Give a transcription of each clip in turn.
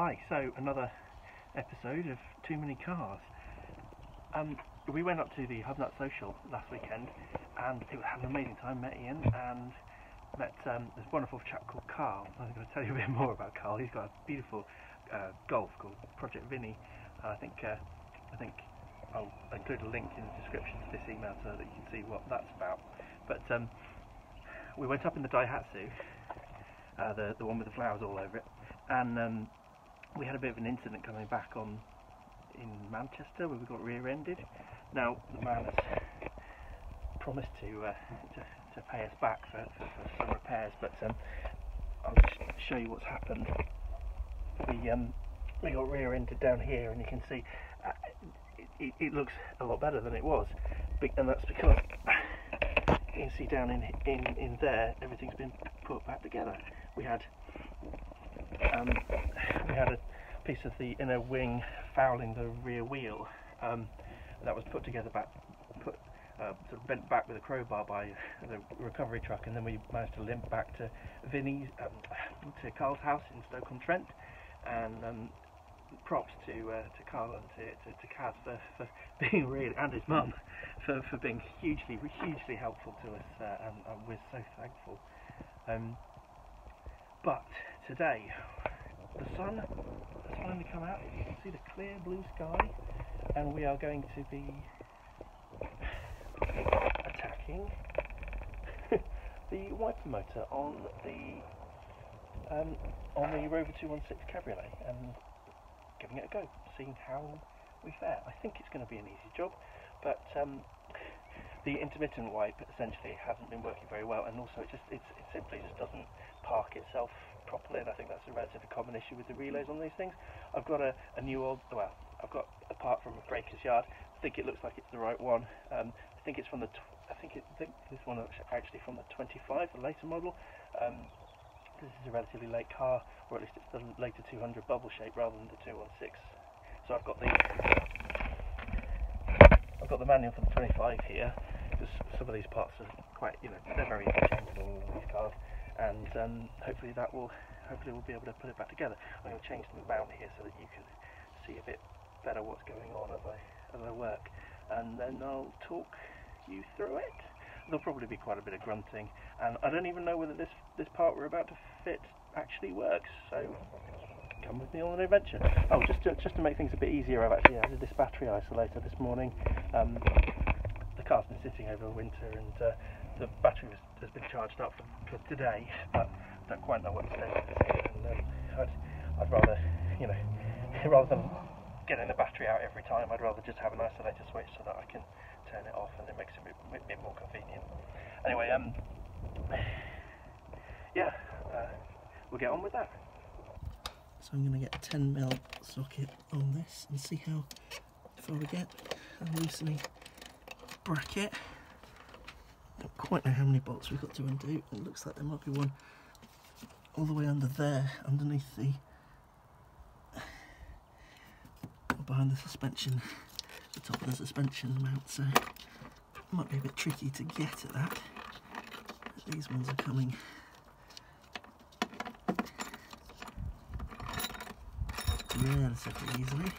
Hi, so another episode of Too Many Cars. Um, we went up to the Hubnut Social last weekend and it was had an amazing time, met Ian and met um, this wonderful chap called Carl. I'm going to tell you a bit more about Carl. He's got a beautiful uh, golf called Project Vinny. I think uh, I think I'll include a link in the description to this email so that you can see what that's about. But um, we went up in the Daihatsu, uh, the the one with the flowers all over it, and um, we had a bit of an incident coming back on in Manchester where we got rear-ended. Now the man has promised to uh, to, to pay us back for, for, for some repairs, but um, I'll just show you what's happened. We um, we got rear-ended down here, and you can see uh, it, it, looks a lot better than it was, and that's because you can see down in in in there everything's been put back together. We had um, we had a piece of the inner wing fouling the rear wheel um, that was put together back, put uh, sort of bent back with a crowbar by the recovery truck, and then we managed to limp back to Vinny's, um, to Carl's house in Stoke-on-Trent, and um, props to uh, to Carl and to, to, to Kaz for, for being really, and his mum, for, for being hugely, hugely helpful to us, uh, and, and we're so thankful. Um, but today, the sun has finally come out. You can see the clear blue sky, and we are going to be attacking the wiper motor on the um, on the Rover 216 Cabriolet and giving it a go, seeing how we fare. I think it's going to be an easy job, but um, the intermittent wipe essentially hasn't been working very well, and also it just it's, it simply just doesn't park itself properly, and I think that's a relatively common issue with the relays on these things. I've got a, a new old well, I've got a part from a breaker's yard. I think it looks like it's the right one. Um, I think it's from the I think it, I think this one is actually from the 25, the later model. Um, this is a relatively late car, or at least it's the later 200 bubble shape rather than the 216. So I've got the I've got the manual for the 25 here, because some of these parts are quite, you know, they're very interchangeable these cars, and um, hopefully that will, hopefully we'll be able to put it back together. I'm going to change the mount here so that you can see a bit better what's going on as I as I work, and then I'll talk you through it. There'll probably be quite a bit of grunting, and I don't even know whether this this part we're about to fit actually works. So come with me on an adventure. Oh, just to, just to make things a bit easier, I've actually added this battery isolator this morning. Um, the car's been sitting over winter, and uh, the battery has been charged up for, today, but I don't quite know what is. And um, I'd, I'd rather, you know, rather than getting the battery out every time, I'd rather just have an isolator switch so that I can turn it off, and it makes it a bit, bit, more convenient. Anyway, um, yeah, uh, we'll get on with that. So I'm going to get a 10 mil socket on this and see how far we get. A loosening bracket. Don't quite know how many bolts we've got to undo. It looks like there might be one all the way under there, underneath the behind the suspension, the top of the suspension mount. So it might be a bit tricky to get at that. But these ones are coming relatively easily.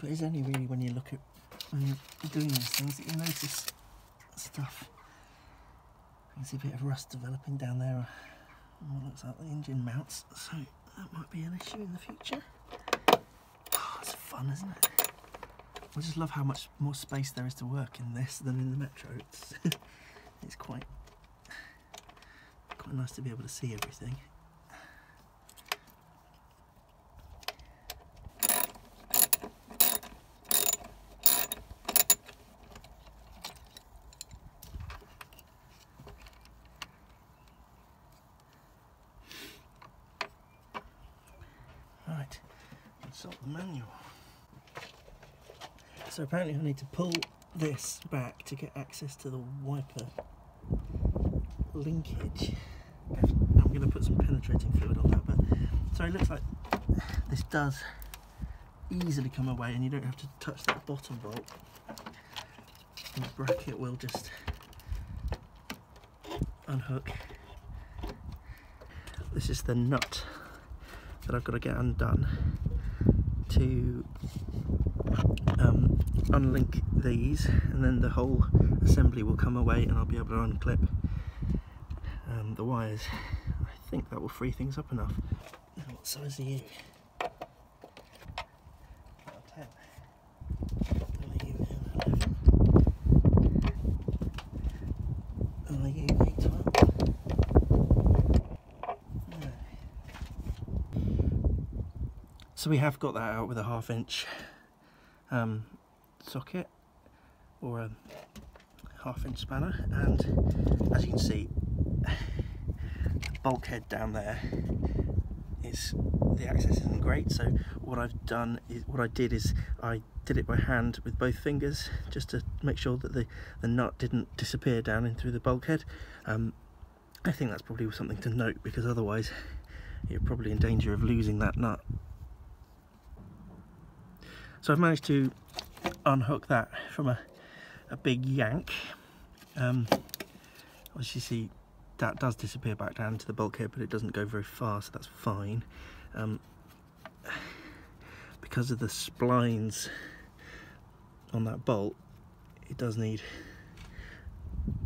But it's only really when you look at when you're doing these things that you notice stuff. You can see a bit of rust developing down there what looks like the engine mounts, so that might be an issue in the future. Oh, it's fun, isn't it? I just love how much more space there is to work in this than in the Metro. It's, it's quite quite nice to be able to see everything. Right, consult the manual. So apparently I need to pull this back to get access to the wiper linkage. I'm going to put some penetrating fluid on that, but So it looks like this does easily come away and you don't have to touch that bottom bolt. And the bracket will just unhook. This is the nut that I've got to get undone to um, unlink these and then the whole assembly will come away and I'll be able to unclip um, the wires. I think that will free things up enough. Now what size are you? So we have got that out with a half inch um, socket or a half inch spanner. And as you can see the bulkhead down there is the access isn't great. So what I've done is what I did is I did it by hand with both fingers just to make sure that the, the nut didn't disappear down in through the bulkhead. Um, I think that's probably something to note because otherwise you're probably in danger of losing that nut so I've managed to unhook that from a, a big yank. Um, as you see, that does disappear back down to the bulkhead, but it doesn't go very far, so that's fine. Um, because of the splines on that bolt, it does need,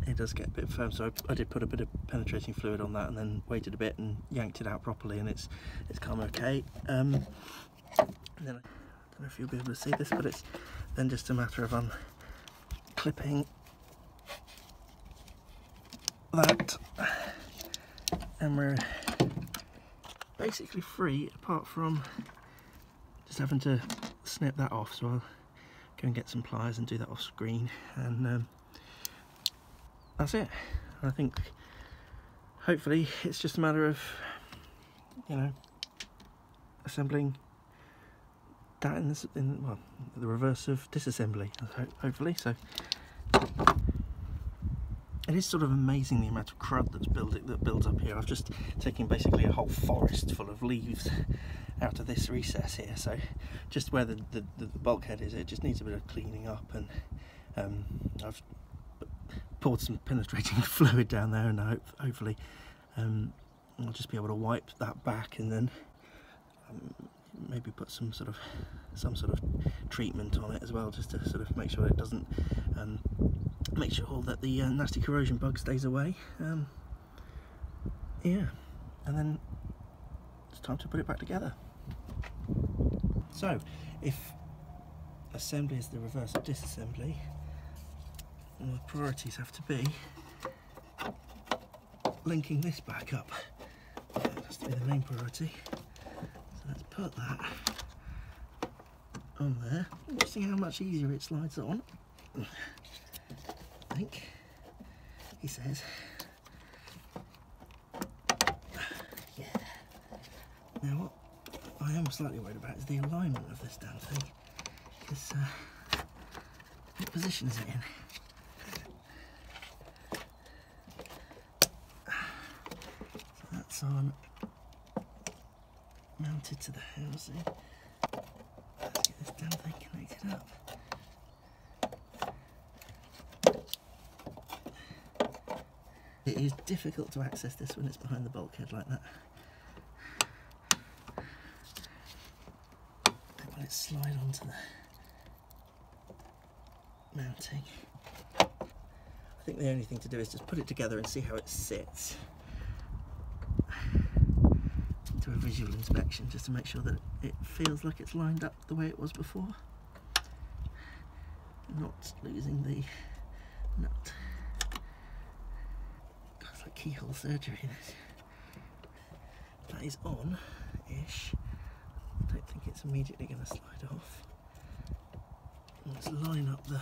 it does get a bit firm. So I, I, did put a bit of penetrating fluid on that and then waited a bit and yanked it out properly and it's it's come okay. Um, then I, don't know if you'll be able to see this, but it's then just a matter of unclipping that. And we're basically free apart from just having to snip that off. So I'll go and get some pliers and do that off screen. And um, that's it. I think hopefully it's just a matter of you know assembling that in, this, in well, the reverse of disassembly, hopefully. So it is sort of amazing the amount of crud that's building that builds up here. I've just taken basically a whole forest full of leaves out of this recess here. So just where the, the, the bulkhead is, it just needs a bit of cleaning up, and um, I've poured some penetrating fluid down there, and I hope, hopefully um, I'll just be able to wipe that back and then um, maybe put some sort of some sort of treatment on it as well just to sort of make sure it doesn't um, make sure that the uh, nasty corrosion bug stays away. Um, yeah. And then it's time to put it back together. So if assembly is the reverse of disassembly my priorities have to be linking this back up. That has to be the main priority put that on there. Let's see how much easier it slides on. I think he says. Yeah. Now what I am slightly worried about is the alignment of this damn thing. Because uh, what position is it in? So that's on mounted to the housing. Let's get this damn thing connected up. It is difficult to access this when it's behind the bulkhead like that. Let it slide onto the mounting. I think the only thing to do is just put it together and see how it sits do a visual inspection just to make sure that it feels like it's lined up the way it was before. Not losing the nut. It's like keyhole surgery. That is on-ish. I don't think it's immediately going to slide off. Let's line up the...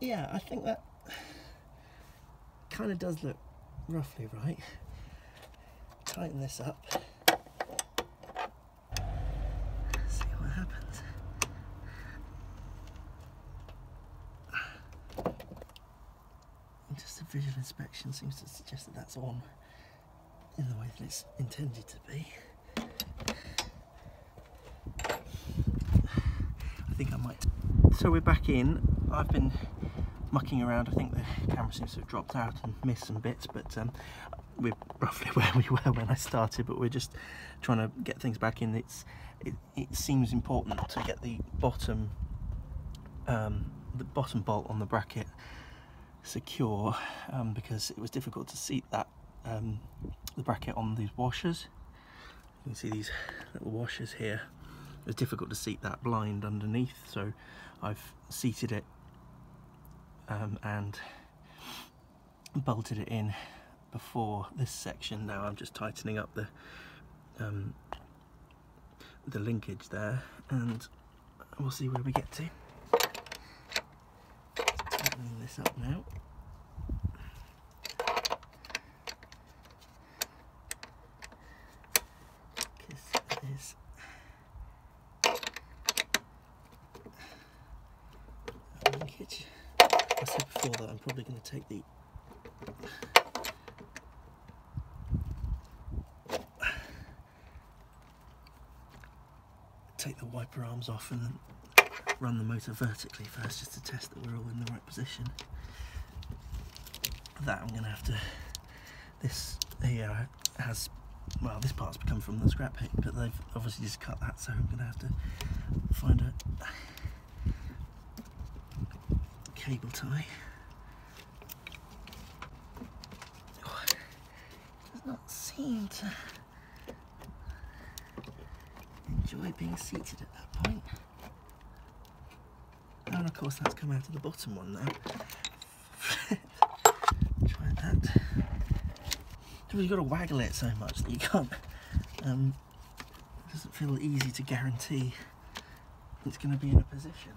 Yeah, I think that kind of does look roughly right. Tighten this up. See what happens. Just a visual inspection seems to suggest that that's on in the way that it's intended to be. I think I might. So we're back in. I've been mucking around. I think the camera seems to have dropped out and missed some bits, but um, we're roughly where we were when I started. But we're just trying to get things back in. It's it, it seems important to get the bottom um, the bottom bolt on the bracket secure um, because it was difficult to seat that um, the bracket on these washers. You can see these little washers here. It was difficult to seat that blind underneath, so I've seated it um, and bolted it in before this section. Now I'm just tightening up the um, the linkage there, and we'll see where we get to. Tightening this up now. is linkage. I said before that I'm probably going to take the the arms off and run the motor vertically first just to test that we're all in the right position. That I'm going to have to, this here has well this part's become from the scrap heap but they've obviously just cut that so I'm going to have to find a cable tie oh, does not seem to enjoy being seated at that point and of course that's come out of the bottom one now try that you've got to waggle it so much that you can't. Um, it doesn't feel easy to guarantee it's going to be in a position.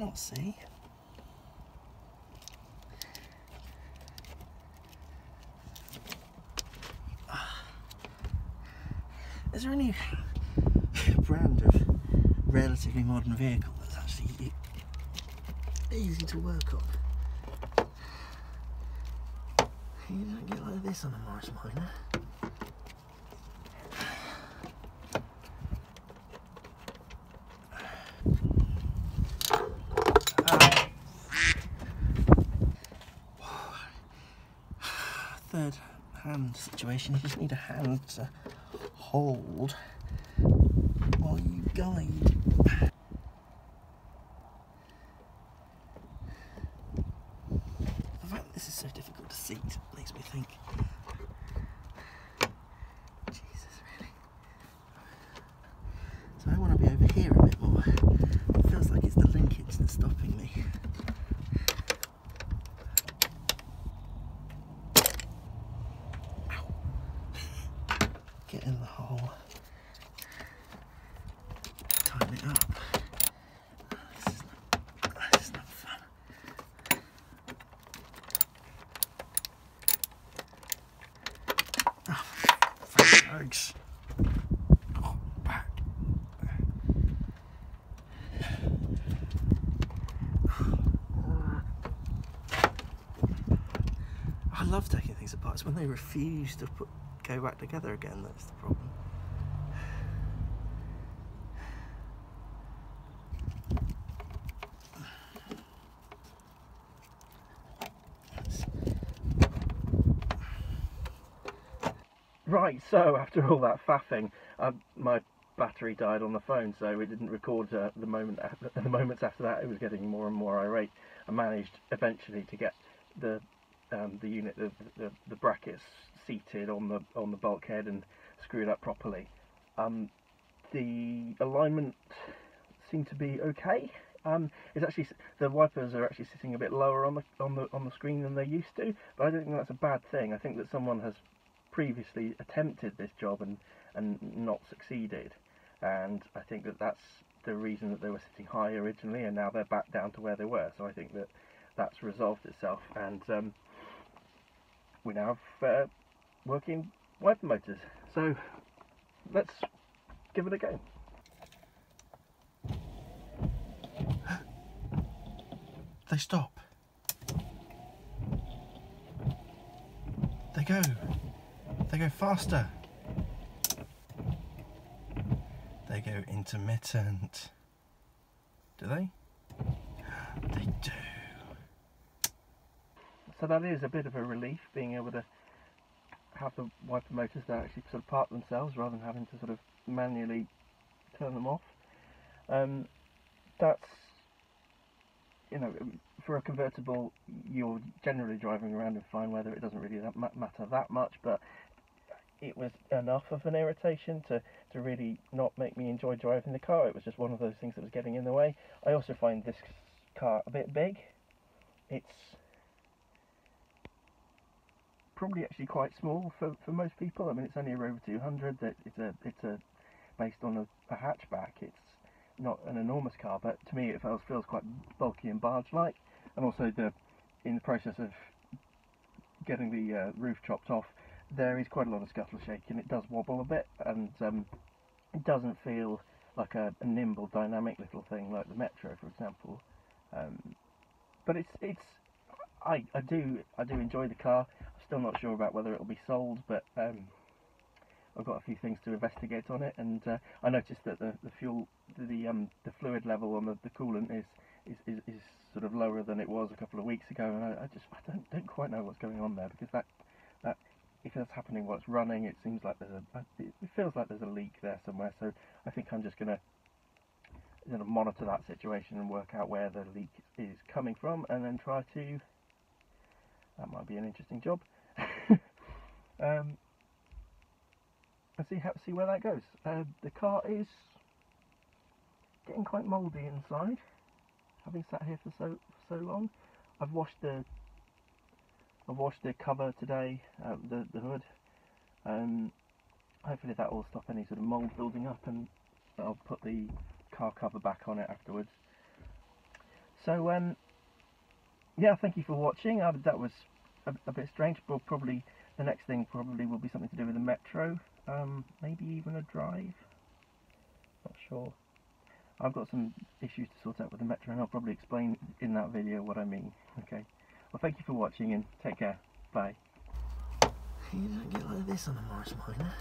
cannot see. Is there any brand of relatively modern vehicle that's actually easy to work on? You don't get like this on a Morris Minor. third hand situation. You just need a hand to hold while you guide. The fact that this is so difficult to seat makes me think Jesus, really? So I want to be over here a bit more. It feels like it's the linkage that's stopping me. get in the hole, tighten it up. This is not, this is not fun. Oh, thanks. Oh, back. I love taking things apart. It's when they refuse to put go back together again, that's the problem. Right, so after all that faffing, uh, my battery died on the phone, so it didn't record uh, the moment. After, the moments after that, it was getting more and more irate. I managed eventually to get the um, the unit, the, the, the brackets seated on the on the bulkhead and screwed up properly. Um, the alignment seemed to be okay. Um, it's actually the wipers are actually sitting a bit lower on the on the on the screen than they used to, but I don't think that's a bad thing. I think that someone has previously attempted this job and and not succeeded, and I think that that's the reason that they were sitting high originally, and now they're back down to where they were. So I think that that's resolved itself, and um, we now have uh, working wiper motors. So let's give it a go. they stop. They go. They go faster. They go intermittent. Do they? They do. So that is a bit of a relief being able to have the wiper motors that actually sort of park themselves rather than having to sort of manually turn them off. Um, that's you know for a convertible you're generally driving around in fine weather. It doesn't really that matter that much but it was enough of an irritation to, to really not make me enjoy driving the car. It was just one of those things that was getting in the way. I also find this car a bit big. It's probably actually quite small for, for most people. I mean, it's only a Rover 200. That it's a it's a based on a, a, hatchback. It's not an enormous car, but to me it feels feels quite bulky and barge-like. And also the in the process of getting the uh, roof chopped off, there is quite a lot of scuttle shaking. It does wobble a bit, and um, it doesn't feel like a, a, nimble, dynamic little thing like the Metro, for example. Um, but it's it's I, I do I do enjoy the car. I'm still not sure about whether it'll be sold, but um, I've got a few things to investigate on it, and uh, I noticed that the, the fuel the um, the fluid level on the, the coolant is, is, is, is sort of lower than it was a couple of weeks ago, and I, I just I don't don't quite know what's going on there because that that if that's happening while it's running, it seems like there's a it feels like there's a leak there somewhere. So I think I'm just gonna you know, monitor that situation and work out where the leak is coming from, and then try to that might be an interesting job. Um, and see how see where that goes. Uh, the car is getting quite mouldy inside, having sat here for so for so long. I've washed the I've washed the cover today, uh, the the hood. Um, hopefully that will stop any sort of mould building up, and I'll put the car cover back on it afterwards. So um, yeah, thank you for watching. Uh, that was a, a, bit strange, but probably the next thing probably will be something to do with the metro. Um, maybe even a drive. Not sure. I've got some issues to sort out with the metro, and I'll probably explain in that video what I mean. Okay. Well, thank you for watching, and take care. Bye. You don't get like this on a Morris Minor.